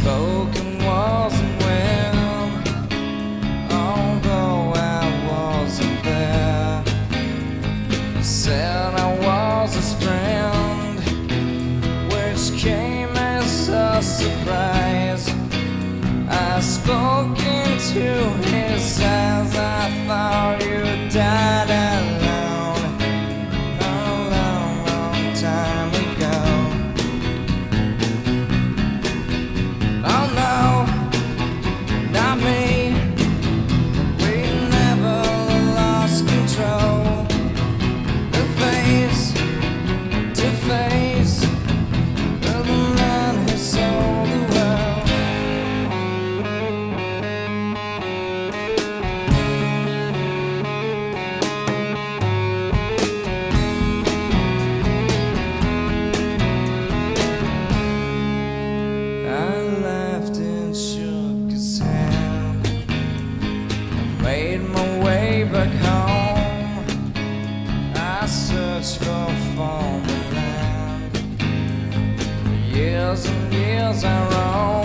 spoken wasn't well, although I wasn't there. Said I was his friend, which came as a surprise. I spoke into his eyes, I thought. made my way back home. I searched for foreign land. For years and years I roamed.